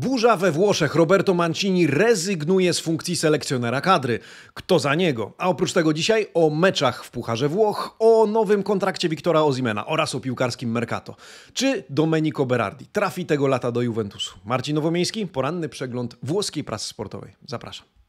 Burza we Włoszech. Roberto Mancini rezygnuje z funkcji selekcjonera kadry. Kto za niego? A oprócz tego dzisiaj o meczach w Pucharze Włoch, o nowym kontrakcie Wiktora Ozimena oraz o piłkarskim Mercato. Czy Domenico Berardi trafi tego lata do Juventusu? Marcin Nowomiejski, poranny przegląd włoskiej prasy sportowej. Zapraszam.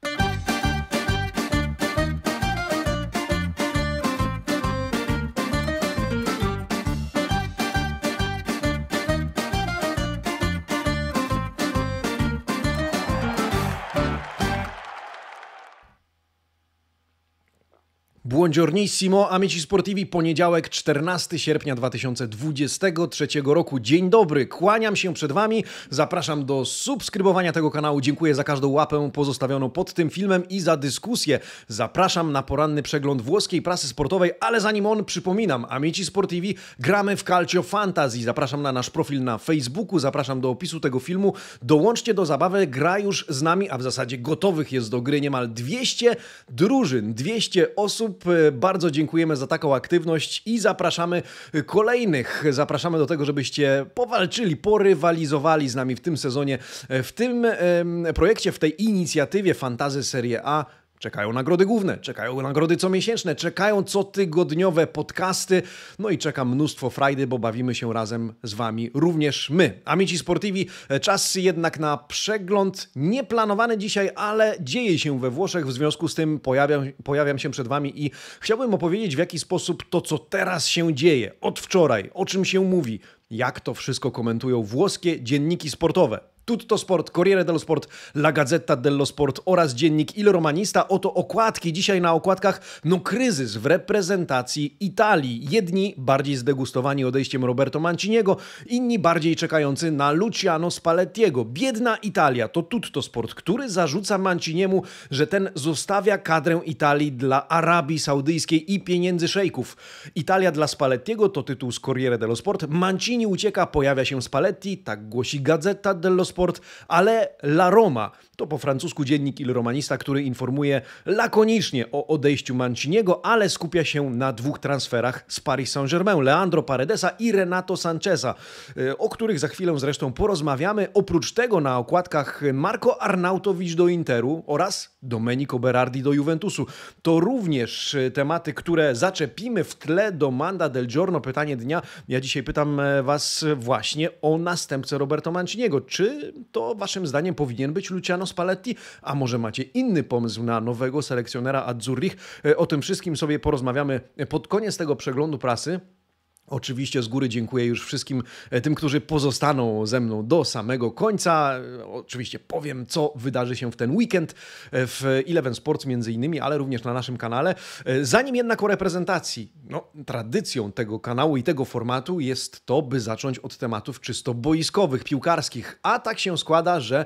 Buongiornissimo, amici sportivi, poniedziałek 14 sierpnia 2023 roku. Dzień dobry, kłaniam się przed Wami, zapraszam do subskrybowania tego kanału, dziękuję za każdą łapę pozostawioną pod tym filmem i za dyskusję. Zapraszam na poranny przegląd włoskiej prasy sportowej, ale zanim on, przypominam, amici sportivi, gramy w Calcio Fantasy. Zapraszam na nasz profil na Facebooku, zapraszam do opisu tego filmu. Dołączcie do zabawy, gra już z nami, a w zasadzie gotowych jest do gry niemal 200 drużyn, 200 osób, bardzo dziękujemy za taką aktywność i zapraszamy kolejnych. Zapraszamy do tego, żebyście powalczyli, porywalizowali z nami w tym sezonie, w tym projekcie, w tej inicjatywie Fantazy Serie A Czekają nagrody główne, czekają nagrody comiesięczne, czekają cotygodniowe podcasty, no i czeka mnóstwo frajdy, bo bawimy się razem z Wami również my. Amici Sportivi, czas jednak na przegląd nieplanowany dzisiaj, ale dzieje się we Włoszech, w związku z tym pojawiam, pojawiam się przed Wami i chciałbym opowiedzieć w jaki sposób to, co teraz się dzieje, od wczoraj, o czym się mówi, jak to wszystko komentują włoskie dzienniki sportowe. Tutto Sport, Corriere dello Sport, La Gazzetta dello Sport oraz dziennik Il Romanista. Oto okładki. Dzisiaj na okładkach no kryzys w reprezentacji Italii. Jedni bardziej zdegustowani odejściem Roberto Manciniego, inni bardziej czekający na Luciano Spallettiego. Biedna Italia to Tutto Sport, który zarzuca Manciniemu, że ten zostawia kadrę Italii dla Arabii Saudyjskiej i pieniędzy szejków. Italia dla Spallettiego to tytuł z Corriere dello Sport. Mancini ucieka, pojawia się Spalletti, tak głosi Gazzetta dello Sport sport, ale La Roma to po francusku dziennik Il Romanista, który informuje lakonicznie o odejściu Manciniego, ale skupia się na dwóch transferach z Paris Saint-Germain, Leandro Paredesa i Renato Sancheza, e, o których za chwilę zresztą porozmawiamy. Oprócz tego na okładkach Marco Arnautowicz do Interu oraz Domenico Berardi do Juventusu. To również e, tematy, które zaczepimy w tle do Manda del Giorno. Pytanie dnia. Ja dzisiaj pytam e, Was właśnie o następcę Roberto Manciniego. Czy to Waszym zdaniem powinien być Luciano Spalletti, a może macie inny pomysł na nowego selekcjonera Azzurrich? E, o tym wszystkim sobie porozmawiamy pod koniec tego przeglądu prasy. Oczywiście z góry dziękuję już wszystkim e, tym, którzy pozostaną ze mną do samego końca. Oczywiście powiem, co wydarzy się w ten weekend e, w Eleven Sports między innymi, ale również na naszym kanale. E, zanim jednak o reprezentacji, no, tradycją tego kanału i tego formatu jest to, by zacząć od tematów czysto boiskowych, piłkarskich. A tak się składa, że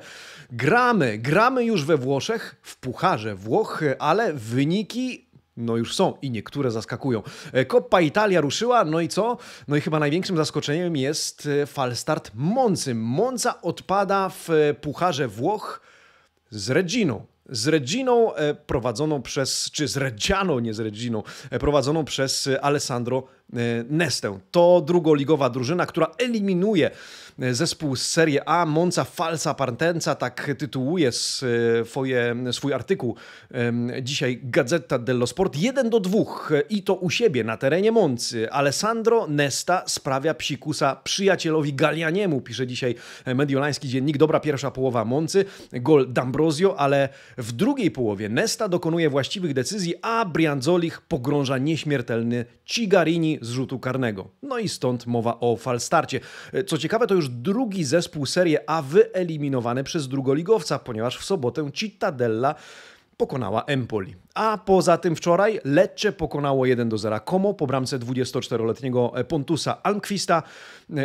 gramy, gramy już we Włoszech, w Pucharze Włoch, ale wyniki no już są i niektóre zaskakują. E, Coppa Italia ruszyła, no i co? No i chyba największym zaskoczeniem jest e, falstart Moncy. Monza odpada w e, Pucharze Włoch z Reginą. Z Reginą prowadzoną przez, czy z Reggiano, nie z Reginą, prowadzoną przez Alessandro Nestę. To drugoligowa drużyna, która eliminuje zespół z Serie A, Monza Falsa Partenza, tak tytułuje swoje, swój artykuł dzisiaj Gazeta dello Sport. 1 do 2 i to u siebie na terenie Moncy. Alessandro Nesta sprawia psikusa przyjacielowi Galianiemu, pisze dzisiaj mediolański dziennik. Dobra pierwsza połowa Moncy, gol D'Ambrosio, ale w drugiej połowie Nesta dokonuje właściwych decyzji, a Brianzolich pogrąża nieśmiertelny Cigarini z rzutu karnego. No i stąd mowa o falstarcie. Co ciekawe, to już drugi zespół Serie A wyeliminowany przez drugoligowca, ponieważ w sobotę Cittadella pokonała Empoli. A poza tym wczoraj Lecce pokonało 1 do 0 Como po bramce 24-letniego Pontusa Almquista.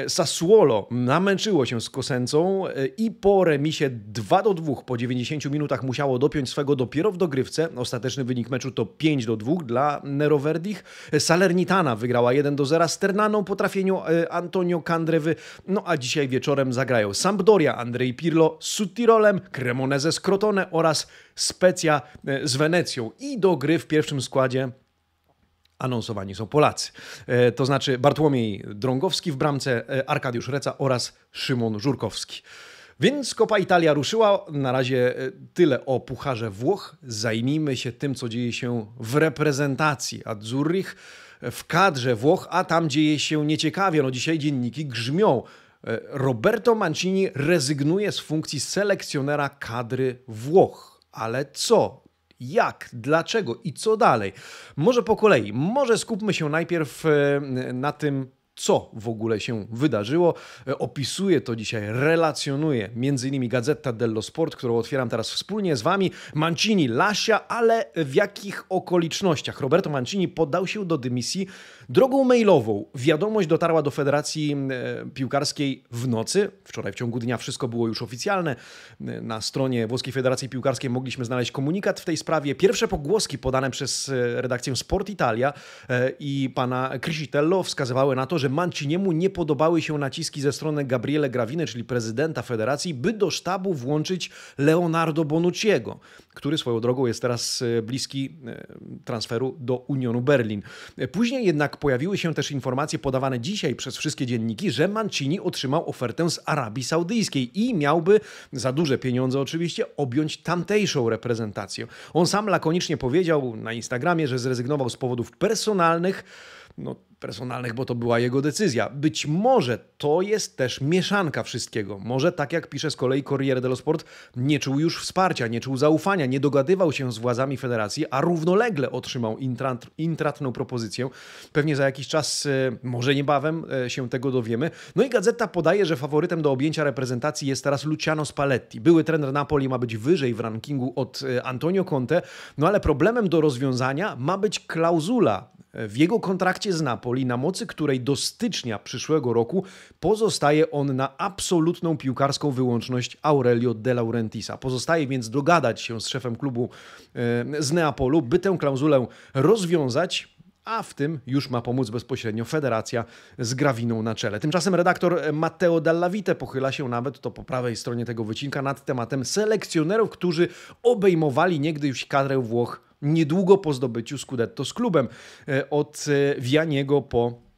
Sassuolo namęczyło się z Kosencą i po remisie 2 do 2 po 90 minutach musiało dopiąć swego dopiero w dogrywce. Ostateczny wynik meczu to 5 do 2 dla Neroverdich. Salernitana wygrała 1 do 0 z Ternaną po trafieniu e, Antonio Candrewy. No a dzisiaj wieczorem zagrają Sampdoria, Andrei Pirlo z Suttirolem, Cremonese z Crotone oraz Specja e, z Wenecją i do gry w pierwszym składzie anonsowani są Polacy. E, to znaczy Bartłomiej Drągowski w bramce, e, Arkadiusz Reca oraz Szymon Żurkowski. Więc Copa Italia ruszyła. Na razie tyle o Pucharze Włoch. Zajmijmy się tym, co dzieje się w reprezentacji Azzurrich, w kadrze Włoch, a tam dzieje się nieciekawie. No dzisiaj dzienniki grzmią. Roberto Mancini rezygnuje z funkcji selekcjonera kadry Włoch. Ale co? Jak? Dlaczego? I co dalej? Może po kolei. Może skupmy się najpierw e, na tym, co w ogóle się wydarzyło. E, opisuje to dzisiaj, relacjonuje m.in. Gazeta dello Sport, którą otwieram teraz wspólnie z Wami. Mancini, Lasia, ale w jakich okolicznościach? Roberto Mancini poddał się do dymisji drogą mailową. Wiadomość dotarła do Federacji e, Piłkarskiej w nocy. Wczoraj w ciągu dnia wszystko było już oficjalne. E, na stronie Włoskiej Federacji Piłkarskiej mogliśmy znaleźć komunikat w tej sprawie. Pierwsze pogłoski podane przez redakcję Sport Italia i pana Crisitello wskazywały na to, że Manciniemu nie podobały się naciski ze strony Gabriele Graviny, czyli prezydenta federacji, by do sztabu włączyć Leonardo Bonucciego, który swoją drogą jest teraz e, bliski e, transferu do Unionu Berlin. Później jednak pojawiły się też informacje podawane dzisiaj przez wszystkie dzienniki, że Mancini otrzymał ofertę z Arabii Saudyjskiej i miałby za duże pieniądze oczywiście objąć tamtejszą reprezentację. On sam lakonicznie powiedział na Instagramie, że zrezygnował z powodów personalnych. No, personalnych, bo to była jego decyzja. Być może to jest też mieszanka wszystkiego. Może tak jak pisze z kolei Corriere dello Sport, nie czuł już wsparcia, nie czuł zaufania, nie dogadywał się z władzami federacji, a równolegle otrzymał intrat, intratną propozycję. Pewnie za jakiś czas, e, może niebawem e, się tego dowiemy. No i gazeta podaje, że faworytem do objęcia reprezentacji jest teraz Luciano Spalletti. Były trener Napoli ma być wyżej w rankingu od e, Antonio Conte, no ale problemem do rozwiązania ma być klauzula w jego kontrakcie z Napoli, na mocy której do stycznia przyszłego roku pozostaje on na absolutną piłkarską wyłączność Aurelio De Laurentisa. Pozostaje więc dogadać się z szefem klubu e, z Neapolu, by tę klauzulę rozwiązać, a w tym już ma pomóc bezpośrednio federacja z Grawiną na czele. Tymczasem redaktor Matteo Dallavite pochyla się nawet, to po prawej stronie tego wycinka, nad tematem selekcjonerów, którzy obejmowali niegdyś kadrę Włoch niedługo po zdobyciu Scudetto z klubem. E, od e, Wianiego po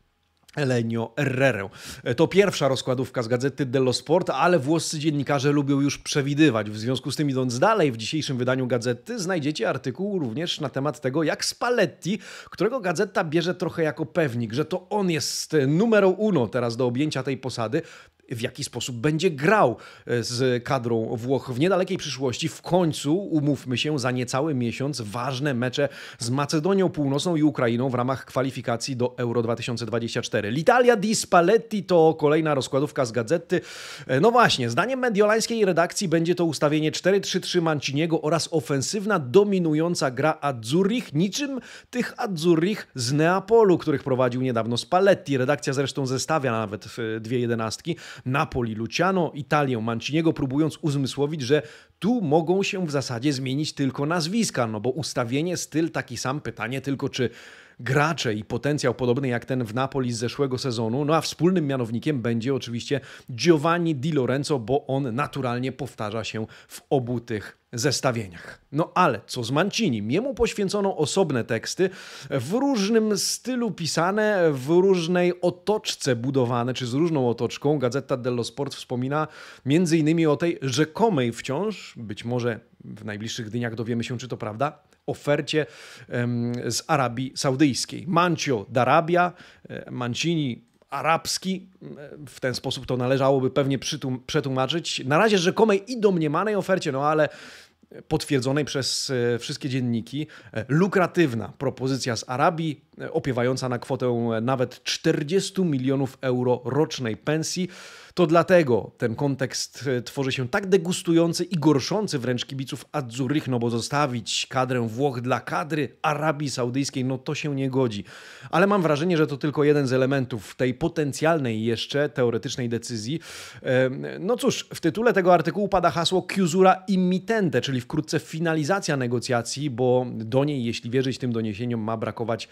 Elenio Herrerę. E, to pierwsza rozkładówka z gazety dello Sport, ale włoscy dziennikarze lubią już przewidywać. W związku z tym, idąc dalej, w dzisiejszym wydaniu gazety znajdziecie artykuł również na temat tego, jak Spalletti, którego gazeta bierze trochę jako pewnik, że to on jest numerą uno teraz do objęcia tej posady, w jaki sposób będzie grał e, z kadrą Włoch w niedalekiej przyszłości. W końcu, umówmy się, za niecały miesiąc ważne mecze z Macedonią Północną i Ukrainą w ramach kwalifikacji do Euro 2024. L'Italia di Spalletti to kolejna rozkładówka z gazety. E, no właśnie, zdaniem mediolańskiej redakcji będzie to ustawienie 4-3-3 Manciniego oraz ofensywna, dominująca gra Azzurrich, niczym tych Azzurrich z Neapolu, których prowadził niedawno Spalletti. Redakcja zresztą zestawia nawet dwie jedenastki. Napoli, Luciano, Italię, Manciniego, próbując uzmysłowić, że tu mogą się w zasadzie zmienić tylko nazwiska, no bo ustawienie, styl taki sam, pytanie tylko czy gracze i potencjał podobny jak ten w Napoli z zeszłego sezonu. No a wspólnym mianownikiem będzie oczywiście Giovanni Di Lorenzo, bo on naturalnie powtarza się w obu tych zestawieniach. No ale co z Mancini? Jemu poświęcono osobne teksty, w różnym stylu pisane, w różnej otoczce budowane, czy z różną otoczką. Gazeta dello Sport wspomina innymi o tej rzekomej wciąż, być może w najbliższych dniach dowiemy się, czy to prawda, ofercie z Arabii Saudyjskiej. Mancio d'Arabia, e, Mancini arabski, w ten sposób to należałoby pewnie przetłumaczyć. Na razie rzekomej i domniemanej ofercie, no ale potwierdzonej przez e, wszystkie dzienniki, e, lukratywna propozycja z Arabii, opiewająca na kwotę nawet 40 milionów euro rocznej pensji. To dlatego ten kontekst e, tworzy się tak degustujący i gorszący wręcz kibiców Azzurrych, no bo zostawić kadrę Włoch dla kadry Arabii Saudyjskiej, no to się nie godzi. Ale mam wrażenie, że to tylko jeden z elementów tej potencjalnej jeszcze teoretycznej decyzji. No cóż, w tytule tego artykułu pada hasło chiusura immitente, czyli wkrótce finalizacja negocjacji, bo do niej, jeśli wierzyć tym doniesieniom, ma brakować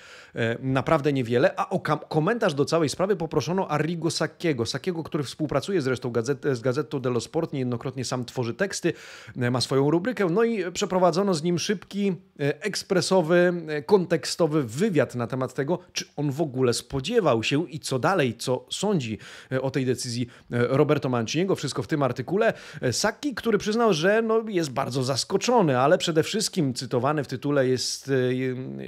naprawdę niewiele, a o komentarz do całej sprawy poproszono Arrigo Sacchiego, Sacchiego, który współpracuje zresztą gazet, z Gazetą dello Sport, niejednokrotnie sam tworzy teksty, e, ma swoją rubrykę, no i przeprowadzono z nim szybki, ekspresowy, kontekstowy wywiad na temat tego, czy on w ogóle spodziewał się i co dalej, co sądzi o tej decyzji Roberto Manciniego, wszystko w tym artykule. Sacchi, który przyznał, że no, jest bardzo zaskoczony, ale przede wszystkim cytowany w tytule jest e,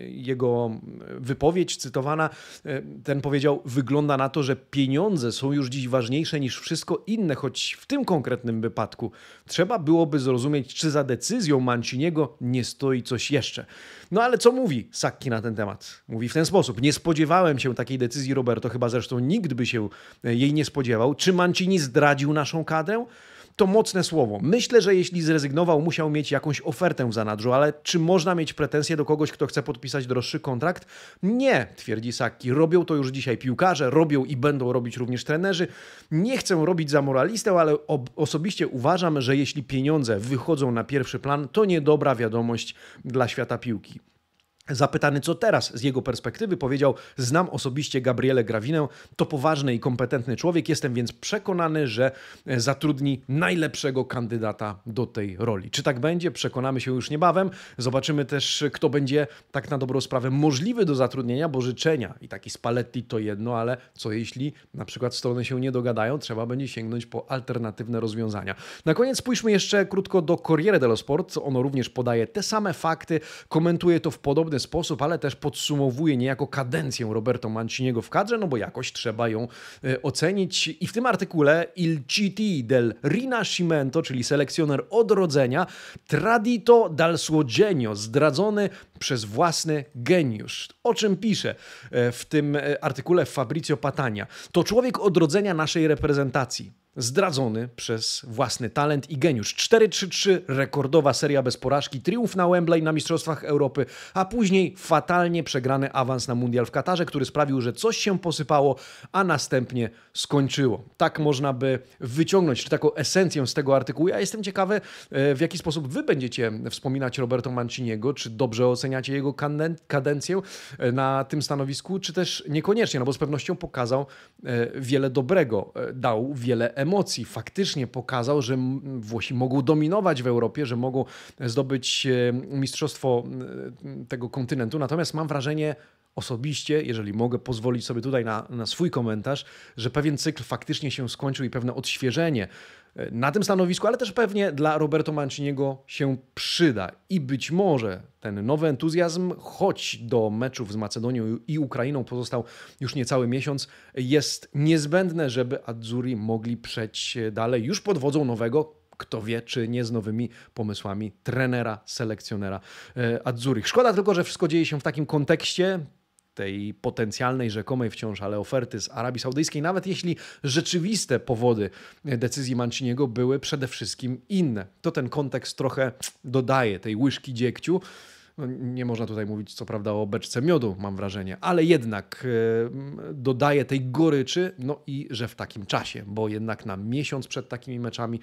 jego wypowiedź cytowana. E, ten powiedział: Wygląda na to, że pieniądze są już dziś ważniejsze niż wszystko inne, choć w tym konkretnym wypadku trzeba byłoby zrozumieć, czy za decyzją Manciniego nie stoi coś jeszcze. No ale co mówi Sakki na ten temat? Mówi w ten sposób: Nie spodziewałem się takiej decyzji, Roberto, chyba zresztą nikt by się e, jej nie spodziewał. Czy Mancini zdradził naszą kadrę? To mocne słowo. Myślę, że jeśli zrezygnował, musiał mieć jakąś ofertę w zanadrzu, ale czy można mieć pretensje do kogoś, kto chce podpisać droższy kontrakt? Nie, twierdzi Saki. Robią to już dzisiaj piłkarze, robią i będą robić również trenerzy. Nie chcę robić za moralistę, ale osobiście uważam, że jeśli pieniądze wychodzą na pierwszy plan, to niedobra wiadomość dla świata piłki. Zapytany co teraz z jego perspektywy, powiedział: Znam osobiście Gabriele Grawinę, to poważny i kompetentny człowiek, jestem więc przekonany, że zatrudni najlepszego kandydata do tej roli. Czy tak będzie? Przekonamy się już niebawem. Zobaczymy też, kto będzie tak na dobrą sprawę możliwy do zatrudnienia, bo życzenia i taki Spalletti to jedno, ale co jeśli na przykład strony się nie dogadają, trzeba będzie sięgnąć po alternatywne rozwiązania. Na koniec spójrzmy jeszcze krótko do Corriere dello Sport. Ono również podaje te same fakty, komentuje to w sposób, ale też podsumowuje niejako kadencję Roberto Manciniego w kadrze, no bo jakoś trzeba ją e, ocenić. I w tym artykule Il GT del Rinascimento, czyli selekcjoner odrodzenia, tradito dal suo zdradzony przez własny geniusz. O czym pisze e, w tym e, artykule Fabrizio Patania? To człowiek odrodzenia naszej reprezentacji zdradzony przez własny talent i geniusz. 4-3-3, rekordowa seria bez porażki, triumf na Wembley na Mistrzostwach Europy, a później fatalnie przegrany awans na Mundial w Katarze, który sprawił, że coś się posypało, a następnie skończyło. Tak można by wyciągnąć taką esencję z tego artykułu. Ja jestem ciekawy, e, w jaki sposób wy będziecie wspominać Roberto Manciniego, czy dobrze oceniacie jego kadencję e, na tym stanowisku, czy też niekoniecznie, no bo z pewnością pokazał e, wiele dobrego, dał wiele emocji. Faktycznie pokazał, że Włosi mogą dominować w Europie, że mogą zdobyć e, mistrzostwo e, tego kontynentu. Natomiast mam wrażenie, osobiście, jeżeli mogę pozwolić sobie tutaj na, na swój komentarz, że pewien cykl faktycznie się skończył i pewne odświeżenie na tym stanowisku, ale też pewnie dla Roberto Manciniego się przyda. I być może ten nowy entuzjazm, choć do meczów z Macedonią i Ukrainą pozostał już niecały miesiąc, jest niezbędne, żeby Azzurri mogli przejść dalej już pod wodzą nowego kto wie, czy nie z nowymi pomysłami trenera, selekcjonera e, Azzurri. Szkoda tylko, że wszystko dzieje się w takim kontekście tej potencjalnej, rzekomej wciąż, ale oferty z Arabii Saudyjskiej, nawet jeśli rzeczywiste powody decyzji Manciniego były przede wszystkim inne. To ten kontekst trochę dodaje tej łyżki dziegciu. No, nie można tutaj mówić, co prawda, o beczce miodu, mam wrażenie, ale jednak e, dodaje tej goryczy, no i że w takim czasie, bo jednak na miesiąc przed takimi meczami,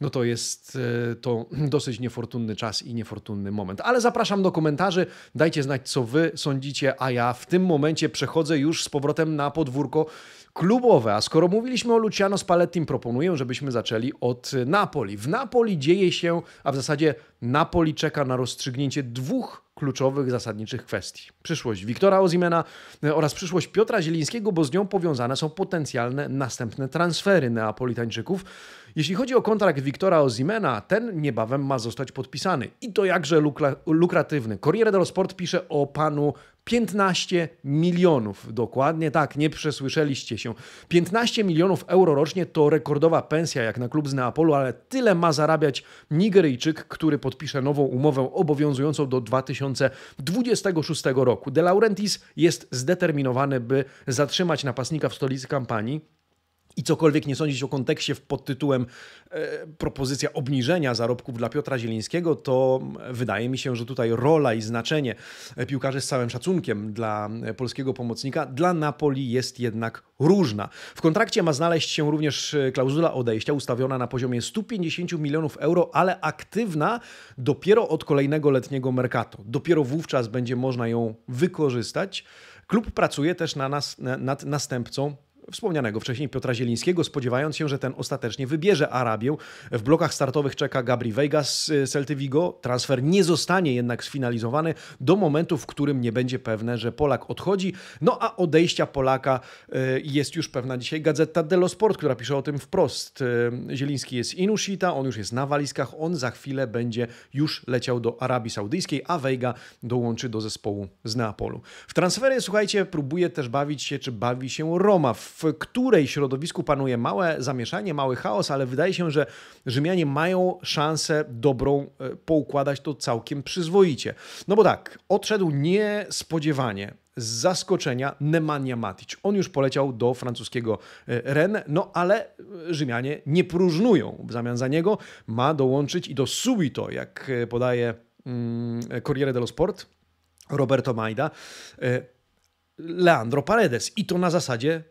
no to jest e, to dosyć niefortunny czas i niefortunny moment. Ale zapraszam do komentarzy, dajcie znać, co wy sądzicie, a ja w tym momencie przechodzę już z powrotem na podwórko klubowe. A skoro mówiliśmy o Luciano Spallettim, proponuję, żebyśmy zaczęli od Napoli. W Napoli dzieje się, a w zasadzie Napoli czeka na rozstrzygnięcie dwóch kluczowych, zasadniczych kwestii. Przyszłość Wiktora Ozimena e, oraz przyszłość Piotra Zielińskiego, bo z nią powiązane są potencjalne następne transfery Neapolitańczyków. Jeśli chodzi o kontrakt Wiktora Ozimena, ten niebawem ma zostać podpisany i to jakże lukratywny. Corriere dello Sport pisze o panu 15 milionów. Dokładnie tak, nie przesłyszeliście się. 15 milionów euro rocznie to rekordowa pensja jak na klub z Neapolu, ale tyle ma zarabiać Nigeryjczyk, który podpisze nową umowę obowiązującą do 2026 roku. De Laurentiis jest zdeterminowany, by zatrzymać napastnika w stolicy kampanii i cokolwiek nie sądzić o kontekście pod tytułem e, propozycja obniżenia zarobków dla Piotra Zielińskiego, to wydaje mi się, że tutaj rola i znaczenie piłkarzy z całym szacunkiem dla polskiego pomocnika dla Napoli jest jednak różna. W kontrakcie ma znaleźć się również klauzula odejścia ustawiona na poziomie 150 milionów euro, ale aktywna dopiero od kolejnego letniego mercato. Dopiero wówczas będzie można ją wykorzystać. Klub pracuje też na nas, nad następcą wspomnianego wcześniej Piotra Zielińskiego, spodziewając się, że ten ostatecznie wybierze Arabię. W blokach startowych czeka Gabri Veiga z Celty Vigo. Transfer nie zostanie jednak sfinalizowany do momentu, w którym nie będzie pewne, że Polak odchodzi. No a odejścia Polaka e, jest już pewna dzisiaj Gazeta dello Sport, która pisze o tym wprost. E, Zieliński jest Inushita, on już jest na walizkach, on za chwilę będzie już leciał do Arabii Saudyjskiej, a Veiga dołączy do zespołu z Neapolu. W transfery, słuchajcie, próbuje też bawić się, czy bawi się Roma. W w której środowisku panuje małe zamieszanie, mały chaos, ale wydaje się, że Rzymianie mają szansę dobrą e, poukładać to całkiem przyzwoicie. No bo tak, odszedł niespodziewanie z zaskoczenia Nemanja Matic. On już poleciał do francuskiego e, Rennes, no ale Rzymianie nie próżnują. W zamian za niego ma dołączyć i do Subito, jak e, podaje mm, Corriere dello Sport, Roberto Maida, Leandro Paredes. I to na zasadzie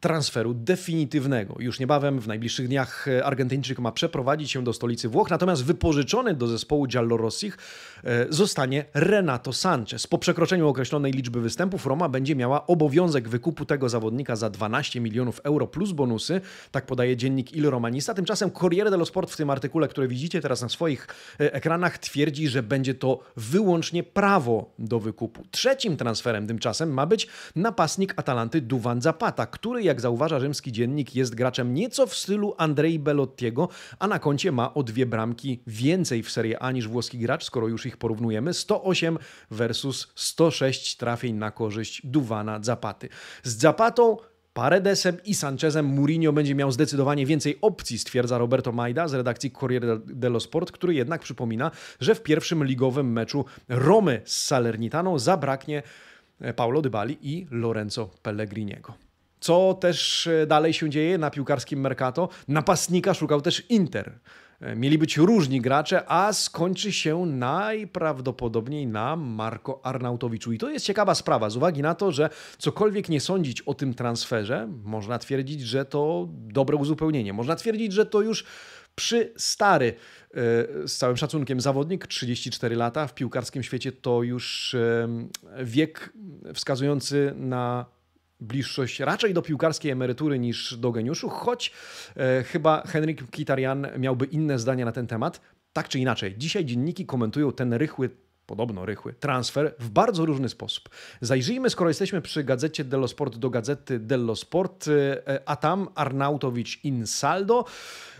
transferu definitywnego. Już niebawem, w najbliższych dniach, e, Argentyńczyk ma przeprowadzić się do stolicy Włoch, natomiast wypożyczony do zespołu Giallorossich e, zostanie Renato Sanchez. Po przekroczeniu określonej liczby występów Roma będzie miała obowiązek wykupu tego zawodnika za 12 milionów euro plus bonusy, tak podaje dziennik Il Romanista. Tymczasem Corriere dello Sport w tym artykule, który widzicie teraz na swoich e, ekranach, twierdzi, że będzie to wyłącznie prawo do wykupu. Trzecim transferem tymczasem ma być napastnik Atalanty Duvan Zapata, który który, jak zauważa rzymski dziennik, jest graczem nieco w stylu Andrei Belottiego, a na koncie ma o dwie bramki więcej w Serie A niż włoski gracz, skoro już ich porównujemy. 108 versus 106 trafień na korzyść Duwana Zapaty. Z Zapatą Paredesem i Sanchezem Mourinho będzie miał zdecydowanie więcej opcji, stwierdza Roberto Maida z redakcji Corriere dello Sport, który jednak przypomina, że w pierwszym ligowym meczu Romy z Salernitaną zabraknie Paulo Dybali i Lorenzo Pellegriniego. Co też e, dalej się dzieje na piłkarskim Mercato? Napastnika szukał też Inter. E, mieli być różni gracze, a skończy się najprawdopodobniej na Marco Arnautowiczu. I to jest ciekawa sprawa, z uwagi na to, że cokolwiek nie sądzić o tym transferze, można twierdzić, że to dobre uzupełnienie. Można twierdzić, że to już przy stary, e, z całym szacunkiem, zawodnik, 34 lata w piłkarskim świecie to już wiek wskazujący na bliższość raczej do piłkarskiej emerytury niż do geniuszu, choć e, chyba Henryk Kitarian miałby inne zdanie na ten temat. Tak czy inaczej, dzisiaj dzienniki komentują ten rychły podobno rychły, transfer w bardzo różny sposób. Zajrzyjmy, skoro jesteśmy przy gazecie Dello Sport, do gazety Dello Sport, e, a tam Arnautowicz in saldo.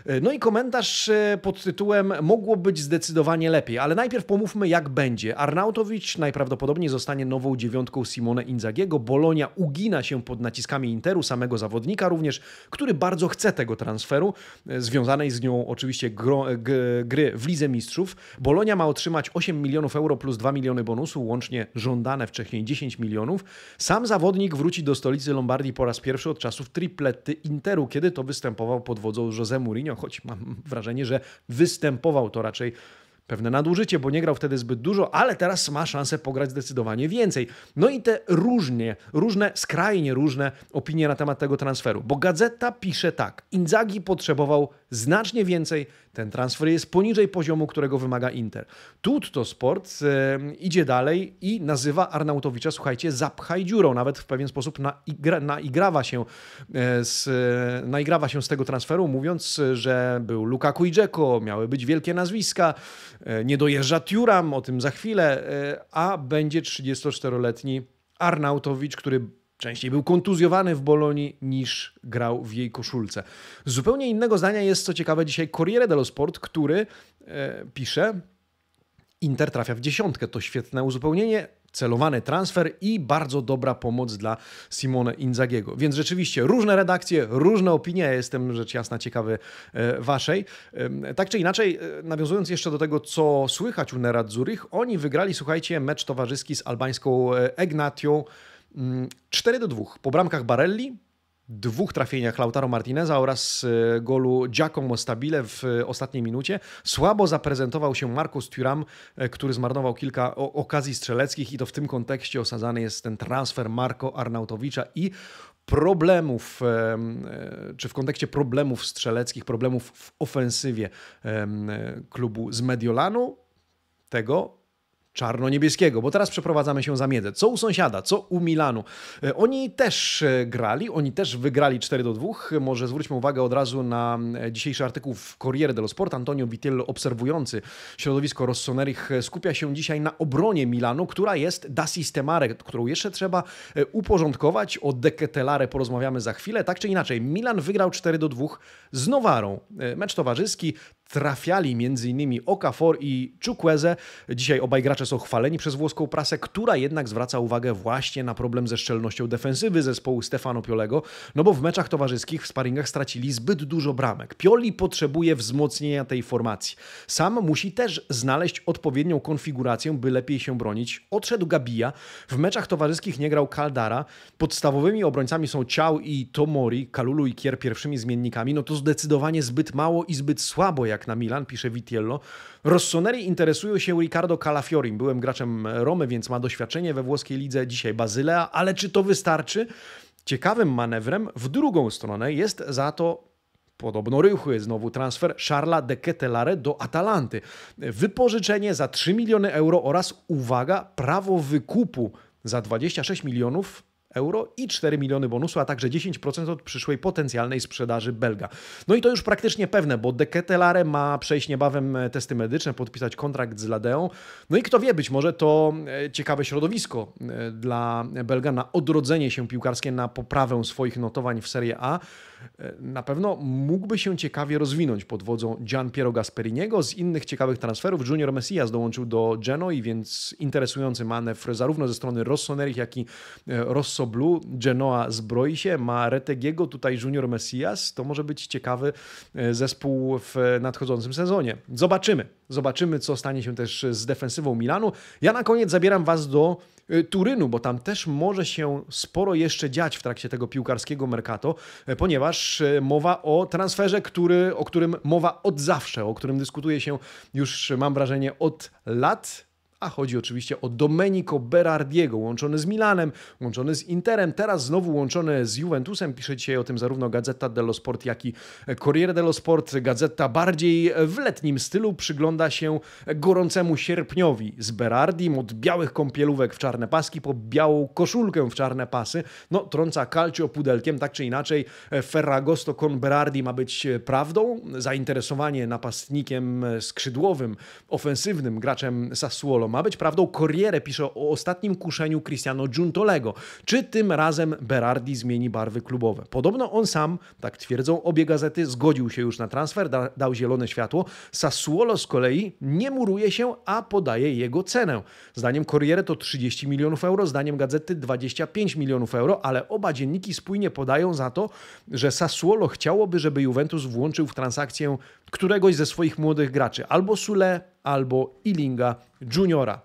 E, no i komentarz e, pod tytułem Mogło być zdecydowanie lepiej, ale najpierw pomówmy jak będzie. Arnautowicz najprawdopodobniej zostanie nową dziewiątką Simone Inzagiego. Bolonia ugina się pod naciskami Interu, samego zawodnika również, który bardzo chce tego transferu, e, związanej z nią oczywiście gro, gry w Lidze Mistrzów. Bolonia ma otrzymać 8 milionów euro plus 2 miliony bonusu, łącznie żądane wcześniej 10 milionów. Sam zawodnik wróci do stolicy Lombardii po raz pierwszy od czasów triplety Interu, kiedy to występował pod wodzą José Mourinho choć mam wrażenie, że występował to raczej pewne nadużycie, bo nie grał wtedy zbyt dużo, ale teraz ma szansę pograć zdecydowanie więcej. No i te różnie, różne, skrajnie różne opinie na temat tego transferu, bo Gazeta pisze tak, Inzaghi potrzebował znacznie więcej, ten transfer jest poniżej poziomu, którego wymaga Inter. Tutto Sport e, idzie dalej i nazywa Arnautowicza, słuchajcie, zapchaj dziurą, nawet w pewien sposób naigra, naigrawa, się e, z, naigrawa się z tego transferu, mówiąc, że był Lukaku i Dzeko, miały być wielkie nazwiska, e, nie dojeżdża Turam, o tym za chwilę, e, a będzie 34-letni Arnautowicz, który Częściej był kontuzjowany w Bolonii niż grał w jej koszulce. zupełnie innego zdania jest, co ciekawe, dzisiaj Corriere dello Sport, który e, pisze: Inter trafia w dziesiątkę. To świetne uzupełnienie, celowany transfer i bardzo dobra pomoc dla Simone Inzagiego. Więc rzeczywiście różne redakcje, różne opinie. Ja jestem rzecz jasna ciekawy e, waszej. Tak czy inaczej, e, nawiązując jeszcze do tego, co słychać u Nerad Zurich, oni wygrali, słuchajcie, mecz towarzyski z albańską Egnatią 4 do 2 po bramkach Barelli, dwóch trafieniach Lautaro Martineza oraz e, golu Giacomo Stabile w e, ostatniej minucie. Słabo zaprezentował się Marcos Thuram, e, który zmarnował kilka okazji strzeleckich i to w tym kontekście osadzany jest ten transfer Marco Arnautowicza i problemów, czy w kontekście problemów strzeleckich, problemów w ofensywie klubu z Mediolanu, tego czarno-niebieskiego, bo teraz przeprowadzamy się za Miedzę. Co u sąsiada, co u Milanu? E, oni też e, grali, oni też wygrali 4 do 2. Może zwróćmy uwagę od razu na e, dzisiejszy artykuł w Corriere dello Sport. Antonio Vitello, obserwujący środowisko Rossonerich, skupia się dzisiaj na obronie Milanu, która jest da sistemare, którą jeszcze trzeba uporządkować. O Deketelare porozmawiamy za chwilę. Tak czy inaczej, Milan wygrał 4 do 2 z Nowarą. Mecz towarzyski, trafiali m.in. Okafor i Chukwueze. Dzisiaj obaj gracze są chwaleni przez włoską prasę, która jednak zwraca uwagę właśnie na problem ze szczelnością defensywy zespołu Stefano Piolego, no bo w meczach towarzyskich w sparingach stracili zbyt dużo bramek. Pioli potrzebuje wzmocnienia tej formacji. Sam musi też znaleźć odpowiednią konfigurację, by lepiej się bronić. Odszedł Gabija, w meczach towarzyskich nie grał Caldara, podstawowymi obrońcami są Ciao i Tomori, Kalulu i Kier pierwszymi zmiennikami, no to zdecydowanie zbyt mało i zbyt słabo jak na Milan, pisze Vitiello. Rossoneri interesują się Ricardo Calafiorim. Byłem graczem Romy, więc ma doświadczenie we włoskiej lidze, dzisiaj Bazylea, ale czy to wystarczy? Ciekawym manewrem w drugą stronę jest za to podobno rychły znowu transfer Charla de Ketelare do Atalanty. Wypożyczenie za 3 miliony euro oraz, uwaga, prawo wykupu za 26 milionów euro i 4 miliony bonusu, a także 10% od przyszłej potencjalnej sprzedaży Belga. No i to już praktycznie pewne, bo De Ketelare ma przejść niebawem testy medyczne, podpisać kontrakt z Ladeą. No i kto wie, być może to e, ciekawe środowisko e, dla Belga na odrodzenie się piłkarskie, na poprawę swoich notowań w Serie A. E, na pewno mógłby się ciekawie rozwinąć pod wodzą Gian Piero Gasperiniego. Z innych ciekawych transferów Junior Messias dołączył do Genoi, więc interesujący manewr zarówno ze strony Rossoneri, jak i Rosso Blue, Genoa zbroi się, ma Retegiego, tutaj Junior Messias. To może być ciekawy e, zespół w nadchodzącym sezonie. Zobaczymy. Zobaczymy, co stanie się też z defensywą Milanu. Ja na koniec zabieram Was do e, Turynu, bo tam też może się sporo jeszcze dziać w trakcie tego piłkarskiego mercato, e, ponieważ mowa o transferze, który, o którym mowa od zawsze, o którym dyskutuje się już, mam wrażenie, od lat a chodzi oczywiście o Domenico Berardiego, łączony z Milanem, łączony z Interem, teraz znowu łączony z Juventusem. Pisze dzisiaj o tym zarówno Gazeta dello Sport, jak i Corriere dello Sport. Gazeta bardziej w letnim stylu przygląda się gorącemu sierpniowi z Berardim, od białych kąpielówek w czarne paski po białą koszulkę w czarne pasy. No, trąca calcio pudelkiem, tak czy inaczej Ferragosto con Berardi ma być prawdą. Zainteresowanie napastnikiem skrzydłowym, ofensywnym graczem Sassuolo ma być prawdą. Corriere pisze o ostatnim kuszeniu Cristiano Giuntolego. Czy tym razem Berardi zmieni barwy klubowe? Podobno on sam, tak twierdzą obie gazety, zgodził się już na transfer, da, dał zielone światło. Sassuolo z kolei nie muruje się, a podaje jego cenę. Zdaniem Corriere to 30 milionów euro, zdaniem gazety 25 milionów euro, ale oba dzienniki spójnie podają za to, że Sassuolo chciałoby, żeby Juventus włączył w transakcję któregoś ze swoich młodych graczy, albo Sule, albo Ilinga Juniora.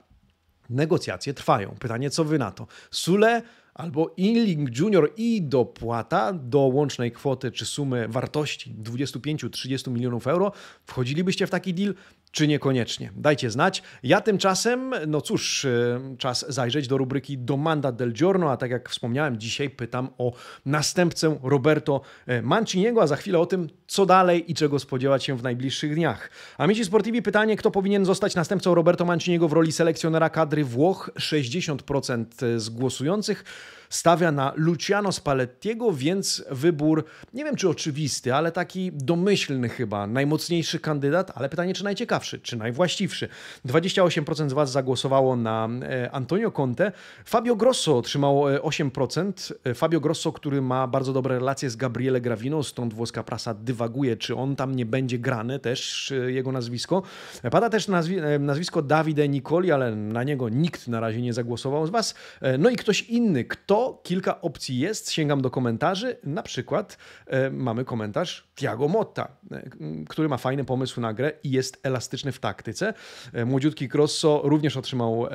Negocjacje trwają. Pytanie, co wy na to? Sule albo Inling Junior i dopłata do łącznej kwoty czy sumy wartości 25-30 milionów euro. Wchodzilibyście w taki deal? Czy niekoniecznie? Dajcie znać. Ja tymczasem, no cóż, y, czas zajrzeć do rubryki Domanda del Giorno, a tak jak wspomniałem, dzisiaj pytam o następcę Roberto y, Manciniego, a za chwilę o tym, co dalej i czego spodziewać się w najbliższych dniach. Amici Sportivi pytanie, kto powinien zostać następcą Roberto Manciniego w roli selekcjonera kadry Włoch? 60% z głosujących stawia na Luciano Spallettiego, więc wybór, nie wiem czy oczywisty, ale taki domyślny chyba, najmocniejszy kandydat, ale pytanie czy najciekawszy, czy najwłaściwszy. 28% z Was zagłosowało na e, Antonio Conte. Fabio Grosso otrzymał 8%. E, Fabio Grosso, który ma bardzo dobre relacje z Gabriele Gravino, stąd włoska prasa dywaguje, czy on tam nie będzie grany, też e, jego nazwisko. Pada też nazwi nazwisko Davide Nicoli, ale na niego nikt na razie nie zagłosował z Was. No i ktoś inny, kto to kilka opcji jest. Sięgam do komentarzy. Na przykład e, mamy komentarz Tiago Motta, e, który ma fajny pomysł na grę i jest elastyczny w taktyce. E, młodziutki Crosso również otrzymał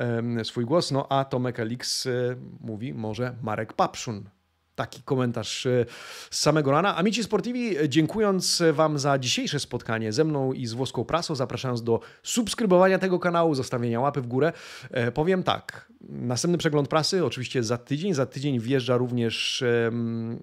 swój głos, no a Tomek Elix e, mówi może Marek Papszun. Taki komentarz e, z samego rana. Amici Sportivi, dziękując Wam za dzisiejsze spotkanie ze mną i z włoską prasą, zapraszając do subskrybowania tego kanału, zostawienia łapy w górę, powiem tak. Następny przegląd prasy, oczywiście za tydzień. Za tydzień wjeżdża również um,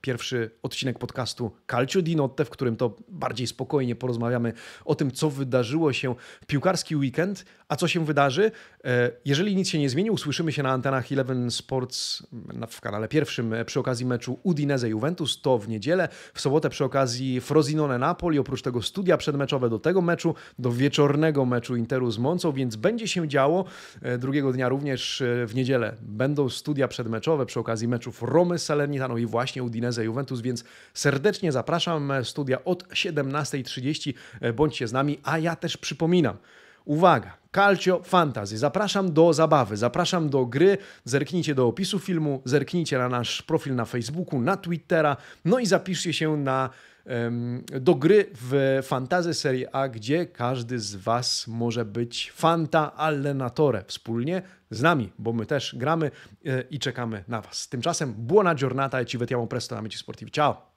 pierwszy odcinek podcastu Calcio di Notte, w którym to bardziej spokojnie porozmawiamy o tym, co wydarzyło się w piłkarski weekend, a co się wydarzy. E, jeżeli nic się nie zmieni, usłyszymy się na antenach Eleven Sports w kanale pierwszym przy okazji meczu Udinese-Juventus, to w niedzielę, w sobotę przy okazji Frosinone-Napoli, oprócz tego studia przedmeczowe do tego meczu, do wieczornego meczu Interu z Moncą, więc będzie się działo. E, drugiego dnia również e, w niedzielę będą studia przedmeczowe przy okazji meczów Romy z Salernitano i właśnie Udinese-Juventus, więc serdecznie zapraszam. Studia od 17.30. Bądźcie z nami, a ja też przypominam, Uwaga, Calcio Fantasy. Zapraszam do zabawy, zapraszam do gry. Zerknijcie do opisu filmu, zerknijcie na nasz profil na Facebooku, na Twittera, no i zapiszcie się na, do gry w Fantasy Serie A, gdzie każdy z Was może być Fanta Allenatore wspólnie z nami, bo my też gramy e, i czekamy na Was. Tymczasem buona giornata e ci vediamo presto na Amici Sportivi. Ciao!